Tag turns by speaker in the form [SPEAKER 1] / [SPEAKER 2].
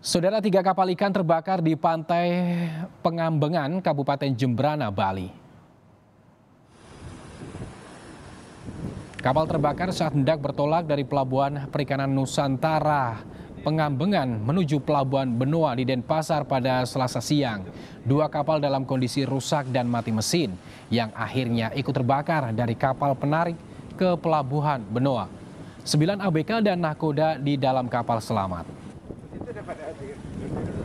[SPEAKER 1] Saudara tiga kapal ikan terbakar di pantai Pengambengan, Kabupaten Jembrana, Bali. Kapal terbakar saat hendak bertolak dari Pelabuhan Perikanan Nusantara Pengambengan menuju Pelabuhan Benoa di Denpasar pada selasa siang. Dua kapal dalam kondisi rusak dan mati mesin yang akhirnya ikut terbakar dari kapal penarik ke Pelabuhan Benoa. Sembilan ABK dan nakoda di dalam kapal selamat. here.